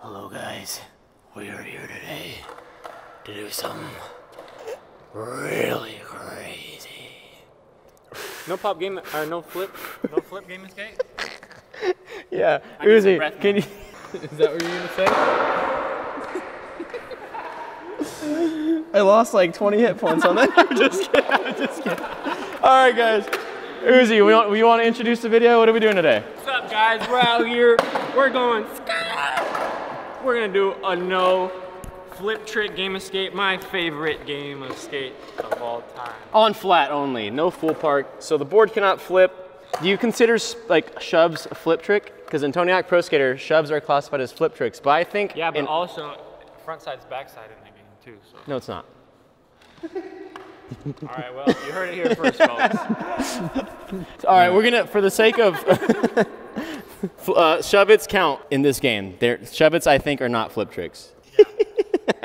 Hello guys, we are here today to do something really crazy. No pop game or no flip, no flip game escape. Yeah, some Uzi, can you? Is that what you're gonna say? I lost like 20 hit points on that. I'm just kidding. I'm just kidding. All right, guys. Uzi, we want, we want to introduce the video. What are we doing today? What's up, guys? We're out here. We're going. We're gonna do a no flip trick game escape. My favorite game of skate of all time. On flat only, no full park. So the board cannot flip. Do you consider like shoves a flip trick? Because in Tony Hawk Pro Skater, shoves are classified as flip tricks. But I think Yeah, but in- also front side's backside in the game too. So. no, it's not. All right. Well, you heard it here first, folks. All right, we're gonna, for the sake of uh, shove-its count in this game. There, shove-its I think are not flip tricks.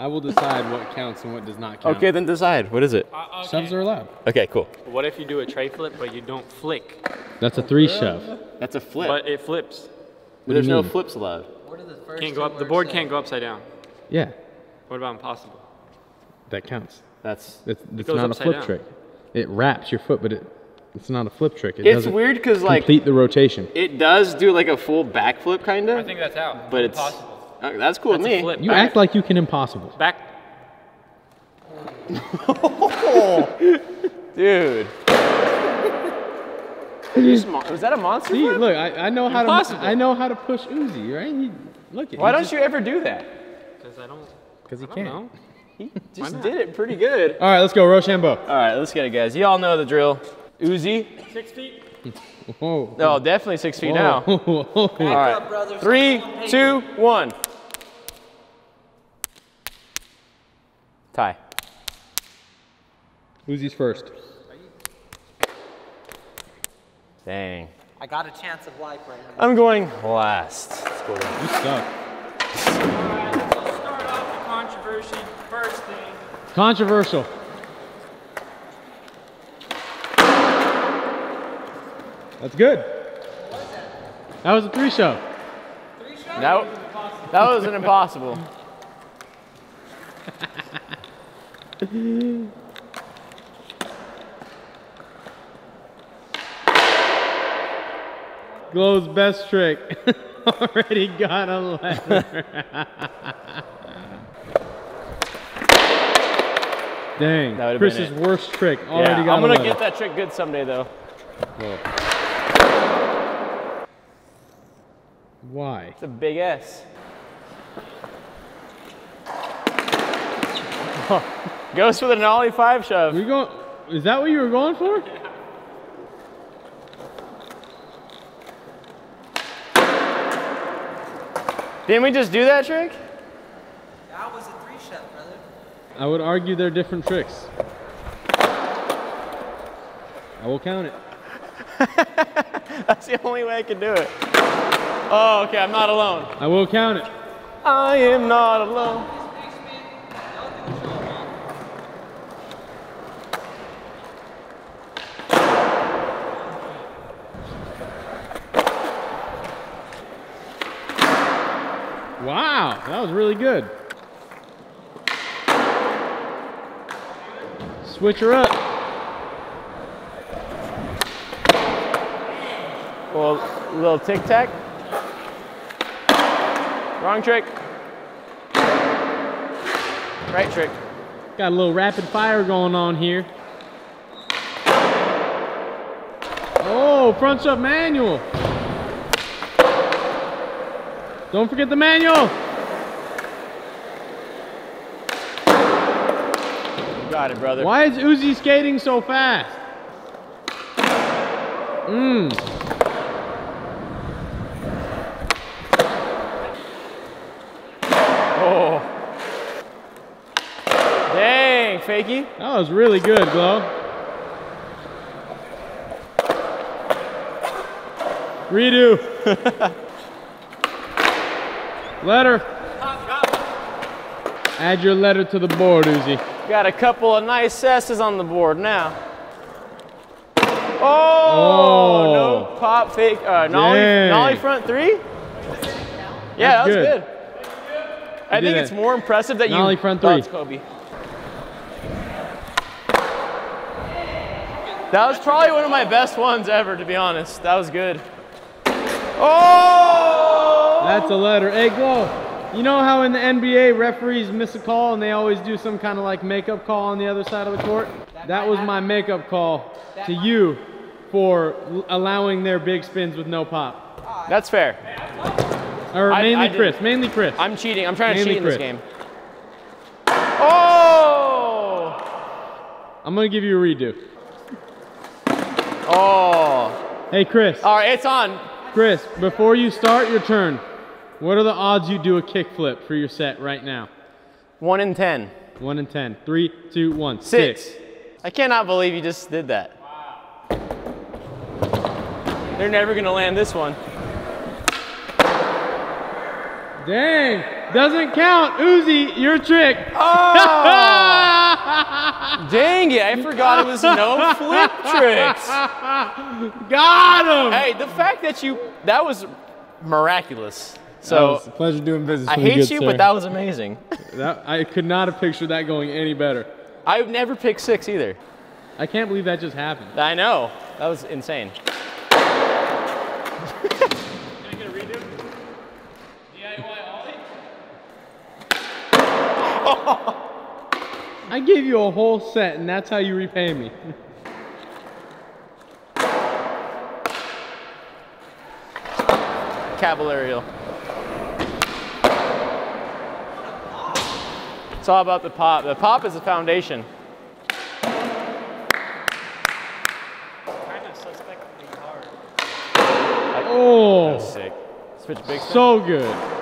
I will decide what counts and what does not count. Okay, then decide. What is it? Uh, Shoves are allowed. Okay, cool. What if you do a tray flip but you don't flick, That's a three shove. That's a flip. but it flips? But there's do you no mean? flips allowed. Can't go up. The board can't go upside down. Yeah, What about impossible? that counts. That's. It's, it's goes not a flip down. trick. It wraps your foot, but it it's not a flip trick. It It's weird because like complete the rotation. it does do like a full backflip kind of. I think that's out. but it's impossible. uh, that's cool That's with a me. flip. You back- act like you can impossible. Back. Dude. Was that a monster? See, flip? look, I, I know how Impossible. to I know how to push Uzi, right? He, look at Why don't you ever do that? Because I don't. Because he I can't. know. He just did it pretty good. All right, let's go, Rochambeau. All right, let's get it, guys. You all know the drill. Uzi. Six feet. Whoa. No, definitely six feet now. Whoa. All right. Three, two, one. Tie. Uzi's first. Dang. I got a chance of life right now. I'm going last. Let's go then. You suck. Alright, let's start off the controversy. First thing. Controversial. That's good. That was a three shove. That, that was an impossible. Glow's best trick. Already got a letter. Dang. That would've been Chris's worst trick. Already Yeah, got I'm gonna letter. get that trick good someday, though. Why? It's a big S. Goes with an ollie five shove. We going? Is that what you were going for? Didn't we just do that trick? That was a three shot, brother. I would argue they're different tricks. I will count it. That's the only way I can do it. Oh, okay, I'm not alone. I will count it. I am not alone. Wow, that was really good. Switch her up. Well, little tic tac. Wrong trick. Right trick. Got a little rapid fire going on here. Oh, front shove manual. Don't forget the manual. You got it, brother. Why is Uzi skating so fast? Mmm. Oh. Dang, fakey. That was really good, Glow. Redo. letter. Add your letter to the board, Uzi. Got a couple of nice S's on the board now. Oh, Oh. no pop fake. Uh, nollie, nollie front three? Yeah, That's that was good. good. I think it. it's more impressive that you. Nollie front three. Kobe. That was probably one of my best ones ever, to be honest. That was good. Oh! That's a letter. Hey, Glow. You know how in the NBA referees miss a call and they always do some kind of like makeup call on the other side of the court? That was my makeup call to you for l- allowing their big spins with no pop. That's fair. Or I- mainly I did- Chris. Mainly Chris. I'm cheating. I'm trying to Mainly cheat in this game. Oh! I'm gonna give you a redo. Oh. Hey, Chris. All right, it's on. Chris, before you start your turn, what are the odds you do a kickflip for your set right now? One in ten. One in ten. Three, two, one. Six. I cannot believe you just did that. Wow. They're never gonna land this one. Dang. Doesn't count. Uzi, your trick. Oh! Dang it! I forgot it was no flip tricks. Got him. Hey, the fact that you that was miraculous. That So was a pleasure doing business I hate good you, sir. but that was amazing. That- I could not have pictured that going any better. I've never picked six either. I can't believe that just happened. I know. That was insane. gave you a whole set, and that's how you repay me. Caballerial. It's all about the pop. The pop is the foundation. Oh, Sick. Switch big. spin. so good.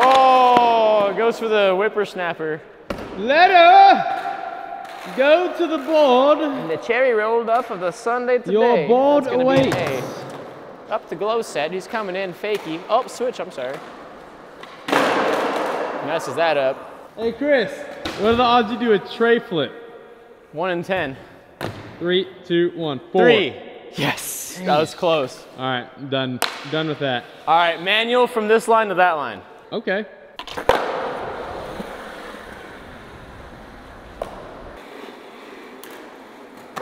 Oh, Goes for the whippersnapper. Let her go to the board. And the cherry rolled up of the Sunday today. Your board That's gonna be an awaits. Up to glow set. He's coming in fakey. Oh, switch. I'm sorry. Messes that up. Hey, Chris, what are the odds you do a tray flip? One in ten. Three, two, one, four. Three. Yes. That was close. All right, done. Done with that. All right, manual from this line to that line. Okay.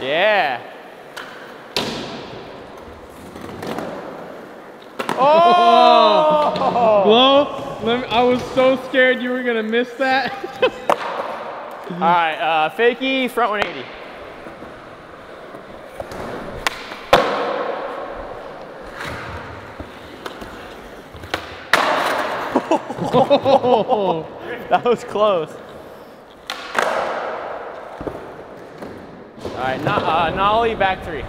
Yeah. Oh! Glow, I was so scared you were gonna miss that. All right, uh, fakie, front 180. that was close. All right, no, uh, nollie back three.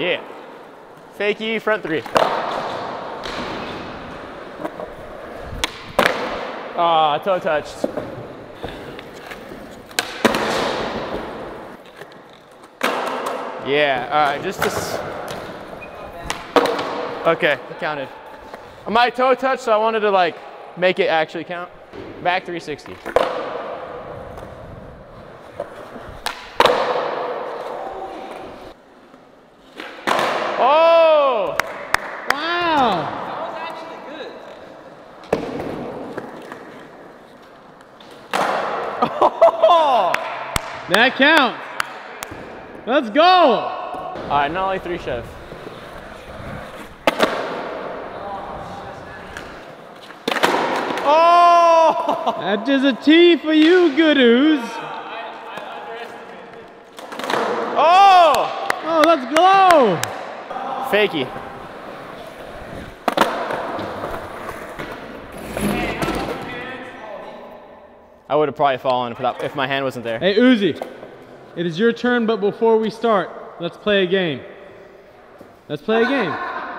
Yeah. Fakie, front three. Ah, toe touched. Yeah, all right, just this. Okay, counted. Uh, my toe touched, so I wanted to like make it actually count. Back 360. Oh! wow. That was actually good. That counts. Let's go. All right, nollie three shove. Oh! That is a T for you, Goodoos. Oh! Oh, let's glow. Fakey. I would have probably fallen if, that, if my hand wasn't there. Hey, Uzi, it is your turn, but before we start, let's play a game. Let's play a game.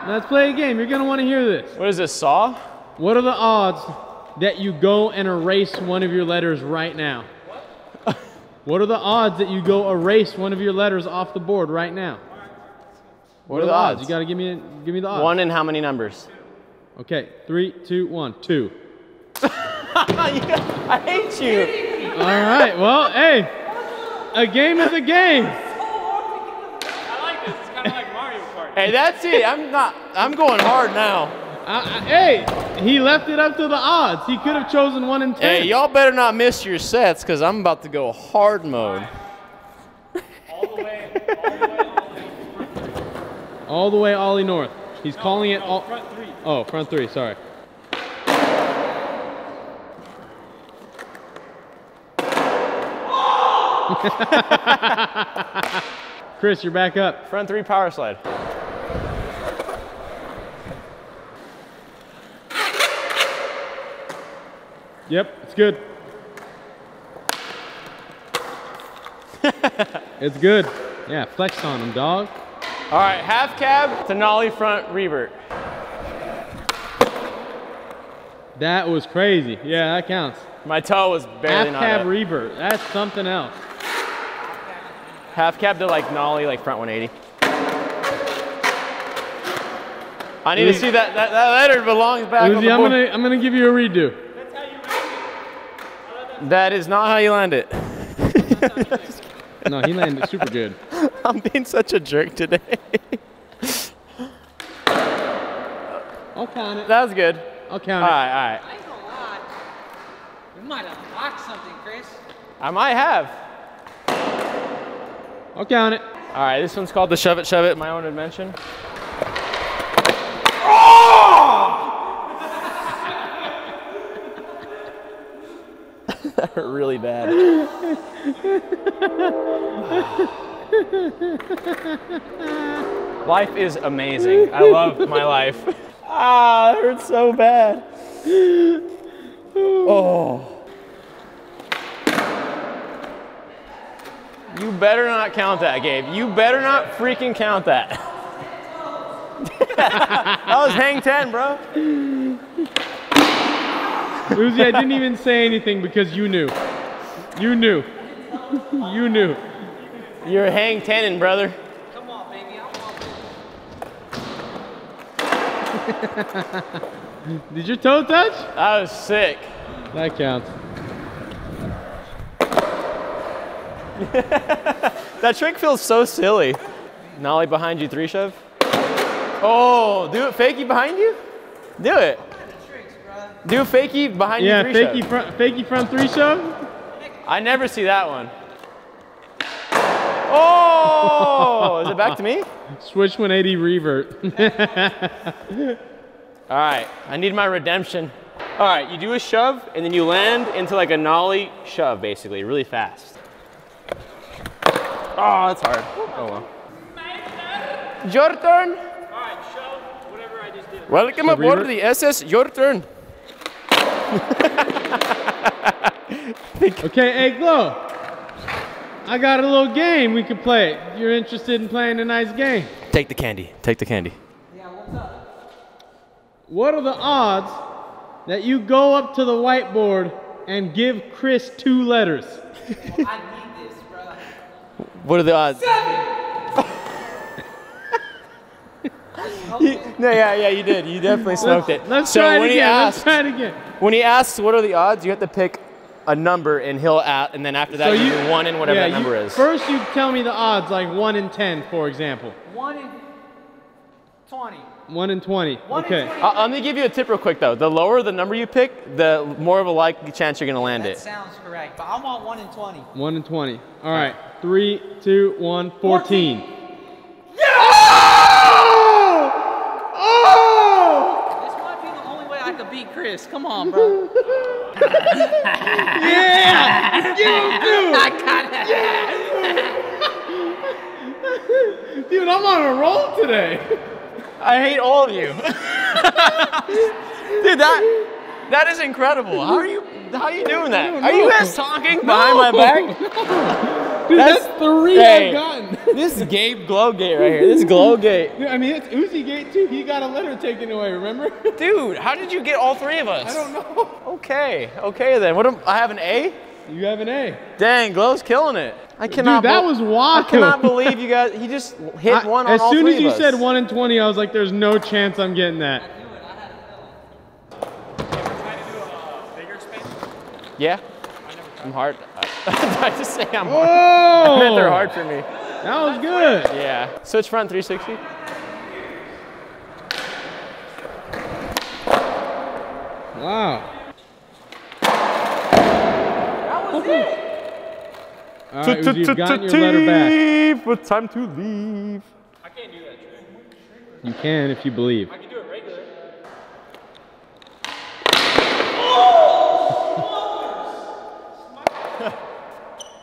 Let's play a game. You're going to want to hear this. What is this, saw? What are the odds that you go and erase one of your letters right now? What are the odds that you go erase one of your letters off the board right now? What, are the odds? You got to give me give me the odds. One in how many numbers? Okay, three, two, one, two. I hate you. All right. Well, hey, a game is a game. I like this. It's kind of like Mario Kart. Hey, that's it. I'm not. I'm going hard now. I, I, hey, he left it up to the odds. He could have chosen one in ten. Hey, y'all better not miss your sets, cause I'm about to go hard mode. All the way. All the way. All the way Ollie North. He's calling it No, all. front three. Oh, front three. Sorry. Chris, you're back up. Front three power slide. Yep, it's good. it's good. Yeah, flex on him, dog. All right, half cab to nollie front revert. That was crazy. Yeah, that counts. My toe was Half barely not cab up. revert. That's something else. Half cab to like nollie, like front 180. I need to see that, that, that letter belongs back on Uzi, the I'm gonna I'm gonna give you a redo. That is not how you land it. No, he landed super good. I'm being such a jerk today. I'll count it. that was good. I'll All count it. right, all right. I ain't gonna lie. You might have locked something, Chris. I might have. I'll count it. All right, this one's called the Shove It, Shove It, My Own Invention. That hurt really bad. life is amazing. I love my life. Ah, it hurts so bad. Oh. You better not count that, Gabe. You better not freaking count that. that was hang 10, bro. Uzi, I didn't even say anything because you knew. You knew. you knew. You're a hang 10, brother. Come on, baby. I'm. Did your toe touch? That was sick. That counts. That trick feels so silly. Nollie behind you, three shove. Oh, do it fakey behind you? Do it. Do fakey behind Yeah, you, three fakey shove. front, fakey front three shove. I never see that one. Oh, is it back to me? Switch 180 revert. All right, I need my redemption. All right, you do a shove and then you land into like a nollie shove, basically, really fast. Oh, that's hard. Oh well. Your turn. All right, show whatever I just did. Welcome Shove aboard revert? the SS. Your turn. okay, hey Glow. I got a little game we could play. You're interested in playing a nice game? Take the candy. Take the candy. Yeah, what's up? What are the odds that you go up to the whiteboard and give Chris two letters? I need this, bro. What are the odds? You- no, yeah, yeah, you did. You definitely smoked it. Let's so try it when he again. Let's try it again. When he asks, what are the odds? You have to pick a number, and he'll at, and then after that, you, do one in whatever yeah, that number you- is. First, you tell me the odds, like one in ten, for example. One in 20. One in twenty. One okay. in 20. Uh, let me give you a tip real quick though. The lower the number you pick, the more of a likely chance you're gonna land That it. sounds correct, but I want one in 20. One in twenty. All right. Three, two, one. Fourteen. This might be the only way beat Chris. Come on, bro. Yeah! Give him two! I got it. Dude, I'm on a roll today. I hate all of you. Dude, that that is incredible. How are you how are you doing that? Are you guys talking behind my back? Dude, that's, that's three hey, I've gotten. this is Gabe Glowgate right here. This Glowgate. Dude, I mean, it's Uzi Gate too. He got a letter taken away, remember? Dude, how did you get all three of us? I don't know. Okay, okay then. What am, I have an A? You have an A. Dang, Glow's killing it. I cannot. Dude, that was wild. I cannot believe you guys. He just hit I, one on all three As soon as you said one in 20, I was like, there's no chance I'm getting that. Yeah. I'm hard. Did I just say I'm hard? Oh! I meant they're hard for me. That was good. Yeah. Switch front 360. Wow. That All right, Uzi, you've gotten your letter back. It's time to leave. I can't do that. You can if you believe. I can do it regular.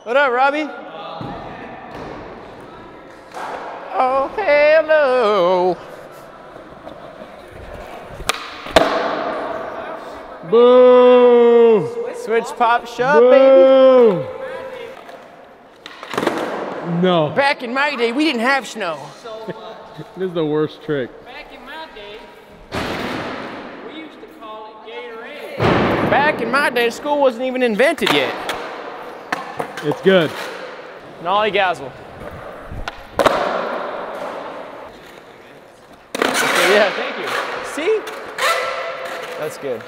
What up, Robbie? Oh, hello. Boo! Switch pop shove, baby. No, Back in my day, we didn't have snow. this is the worst trick. Back in my day, we used to call it Gatorade. Back in my day, school wasn't even invented yet. It's good. Nollie Gazelle. Okay, yeah, thank you. See? That's good.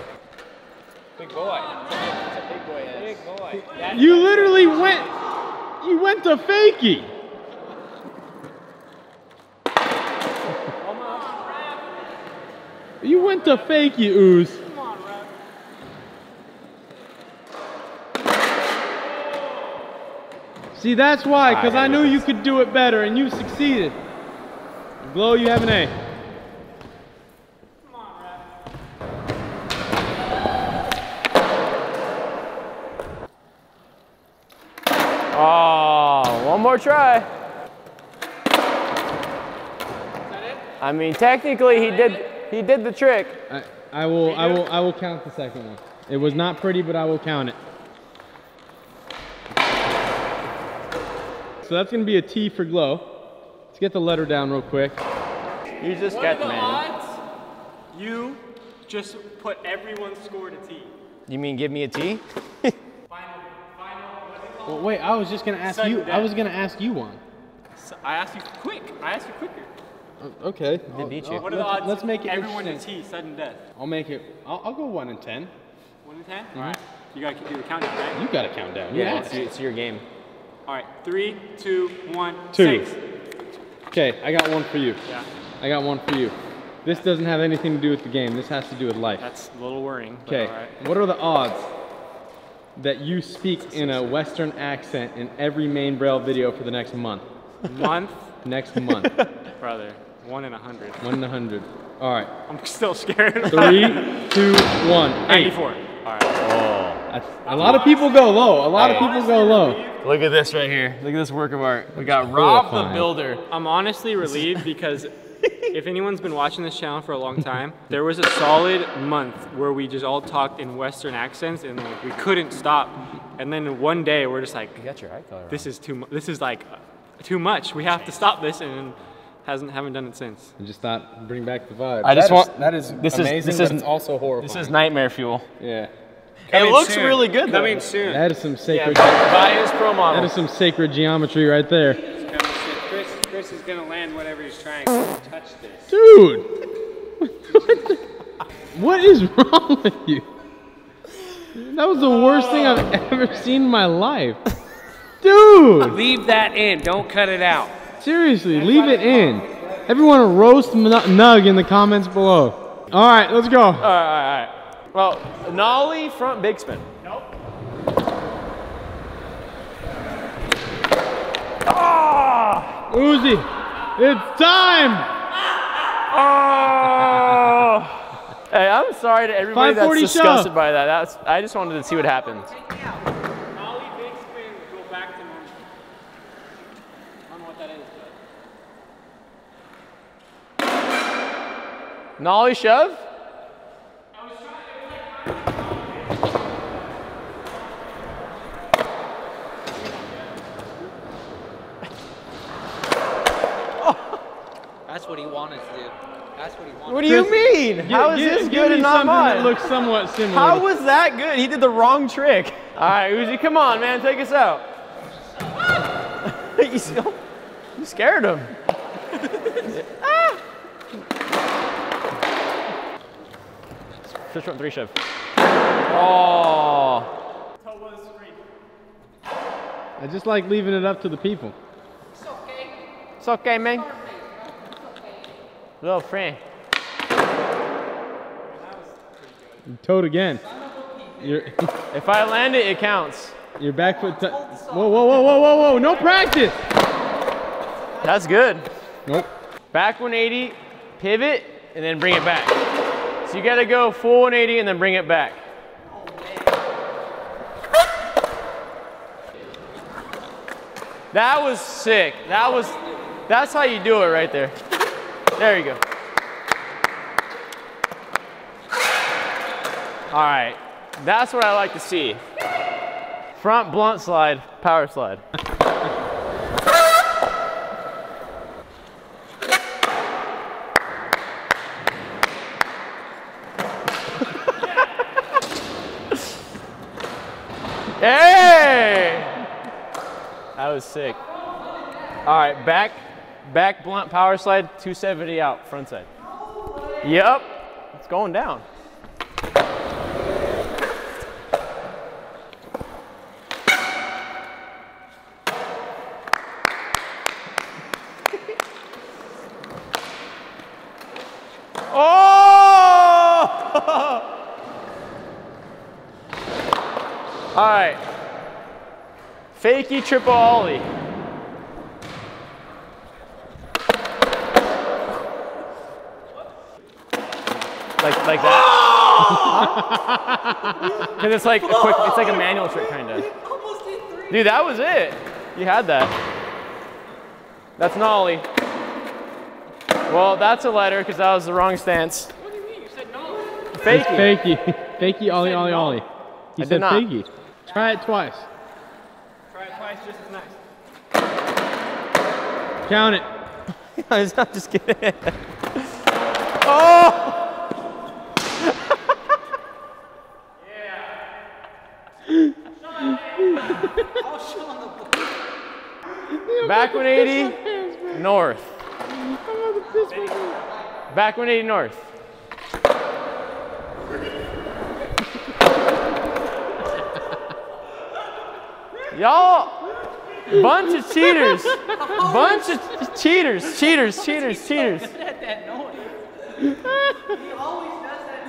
Big boy. It's a big boy. Big boy. That- You literally went, you went to fakie. You went to fakie, ooze. Come on, Rob. See, that's why, because I I knew you could do it better, and you succeeded. Glow, you have an A. Come on, Rob. Oh, one more try. I mean, technically, he did he did the trick. I, I will, I will, I will count the second one. It was not pretty, but I will count it. So that's gonna be a T for glow. Let's get the letter down real quick. You just What are got the man. odds? You just put everyone's score to T. You mean give me a T? Final, final, what's it called? Well, wait, I was just gonna ask Sudden you. I was gonna ask you one. So I asked you quick. I asked you quicker. Uh, okay. I'll- beat you. What are the let's, odds? let's make it everyone to interesting. T, sudden death. I'll make it. I'll, I'll go one in ten. One to 10 mm-hmm. All right. You gotta do the countdown, right? You gotta count down. Yeah, Yeah. it's, it's your game. All right. Three, two, one, Two. six. Okay, I got one for you. Yeah. I got one for you. This doesn't have anything to do with the game. This has to do with life. That's a little worrying. Okay. All right. What are the odds that you speak in a Western accent in every main Braille video for the next month? Month, Next month. brother. One in a hundred. one in a hundred. All right. I'm still scared. Three, two, one. Eight. 94. All right. That's- A lot of people go low. A lot of people go low. Look at this right here. Look at this work of art. We got Rob the. Builder. I'm honestly relieved because if anyone's been watching this channel for a long time, there was a solid month where we just all talked in Western accents and like we couldn't stop. And then one day we're just like, You got your eye color. this is too. Mu- this is like too much. We have to stop this, and hasn't haven't done it since. I just thought bring back the vibe. I just That is- want- that is this is- this but is- it's also horrible. This is nightmare fuel. yeah. It looks really good though. Coming soon. That is some Yeah, sacred. buy his pro model. is some sacred geometry right there. Chris, Chris is gonna land whatever he's trying. To touch this. Dude! what is wrong with you? That was the worst thing I've ever seen in my life. Dude! Leave that in. Don't cut it out. Seriously, leave it in. Everyone roast Nug in the comments below. All right, let's go. All right, all right, all right. Well, nollie front big spin. Nope. Ah! Uzi, it's time. Oh! hey, I'm sorry to everybody that's 540 disgusted shove. by that. That's I just wanted to see what happens. Ollie big spin, go back to normal. I don't know what that is. But Nollie shove. That's what he wanted to do. That's what he wanted. What do you mean? How is Gi- this good me and not something that looks somewhat similar. How was that good? He did the wrong trick. All right, Uzi, come on, man, take us out. you, still, you scared him. ah. Fish front three shove. Oh. I just like leaving it up to the people. It's okay, It's okay, man. okay Little friend. You towed again. Your If I land it, it counts. your back foot. whoa, whoa, whoa, whoa, whoa, whoa! No practice. That's good. Nope. Back 180, pivot, and then bring it back. So you gotta go full 180 and then bring it back. That was sick. That was, that's how you do it right there. There you go. All right, that's what I like to see. Front blunt slide, power slide. Hey! That was sick. All right, back, back blunt power slide, 270 out, front side. Yep, it's going down. Oh! All right. Fakey triple ollie. Like like that. Cause it's like a quick, it's like a manual trick kind of. Dude, that was it. You had that. That's an ollie. Well, that's a letter because that was the wrong stance. What do you mean? You said no. It's Fakey. fakey. fakey, ollie, ollie, ollie. He I said did fakey. Try it twice. Try just as nice. Count it. I was not just kidding. Oh! Yeah. Back 180, north. Back 180 north. Y'all, bunch of cheaters. Bunch of cheaters, cheaters, cheaters, cheaters. That noise. he always does that.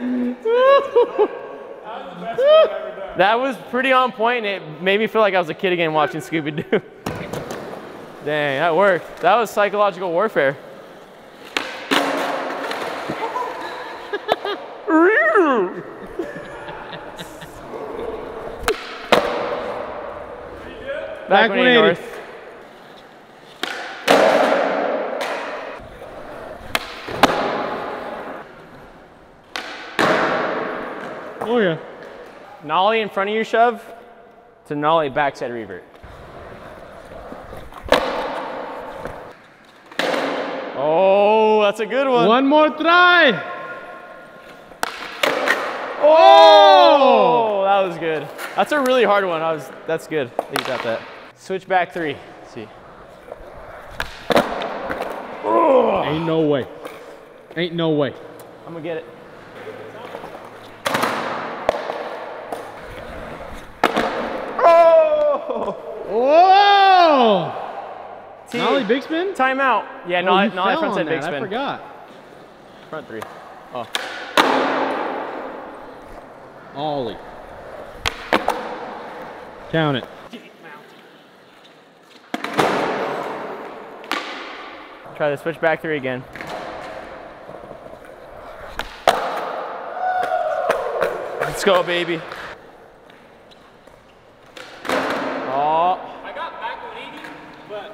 That was pretty on point, and it made me feel like I was a kid again watching Scooby Doo. Dang, that worked. That was psychological warfare. Back, Back 180 180. north. Oh yeah. Nollie in front of you shove to nollie backside revert. Oh, that's a good one. One more try. Oh, oh, that was good. That's a really hard one. I was. That's good. that You got that. Switch back three. Let's see. Ain't no way. Ain't no way. I'm gonna get it. Oh! Whoa! T- Nollie big spin? Timeout. Yeah, Oh, nollie, nollie front on side big that. I spin. forgot. Front three. Oh. Ollie. Count it. Try the switch back three again. Let's go, baby. Oh, I got back 180, but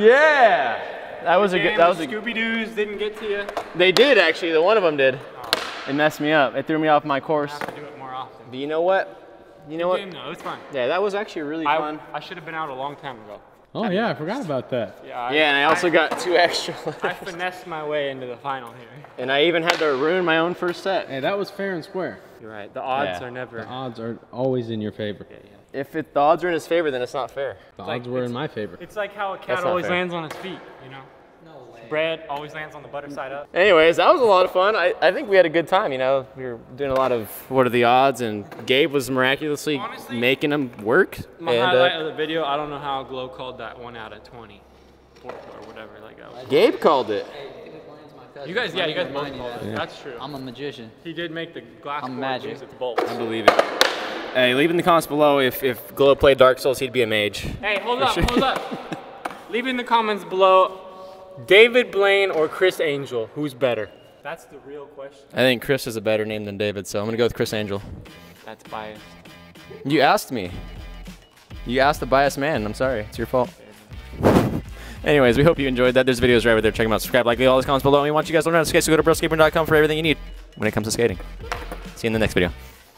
yeah. That was a good. That was a. Scooby Doo's didn't get to you. They did actually. The one of them did. Oh. It messed me up. It threw me off my course. I have to do it more often. But you know what? You know what? Game though, it's fun. Yeah, that was actually really I, fun. I should have been out a long time ago. Oh yeah, I forgot about that. Yeah. I, Yeah, and I also got two extra. I finessed my way into the final here. and I even had to ruin my own first set. Hey, that was fair and square. You're right. The odds Yeah. are never. The odds are always in your favor. Yeah, yeah. If it, the odds are in his favor, then it's not fair. The like- odds were in my favor. It's like how a cat always fair. lands on his feet. You know. No way. Bread always lands on the butter side up. Anyways, that was a lot of fun. I, I think we had a good time, you know. We were doing a lot of what are the odds, and Gabe was miraculously Honestly, making them work. My and, uh, highlight of the video, I don't know how Glow called that one out of 20 or, or whatever. Like that was. Gabe called it. You guys, yeah, you guys both called that. it. That's true. I'm a magician. He did make the glass I'm board magic. lose its bolts. I believe it. Hey, leave in the comments below if, if Glow played Dark Souls, he'd be a mage. Hey, hold up, hold up. Leave in the comments below, David Blaine or Criss Angel, who's better? That's the real question. I think Chris is a better name than David, so I'm gonna go with Criss Angel. That's biased. You asked me. You asked the biased man. I'm sorry. It's your fault. Anyways, we hope you enjoyed that. There's videos right over there. Check them out. Subscribe, like, leave all those comments below. And we want you guys to learn how to skate, so go to broskate.com for everything you need when it comes to skating. See you in the next video.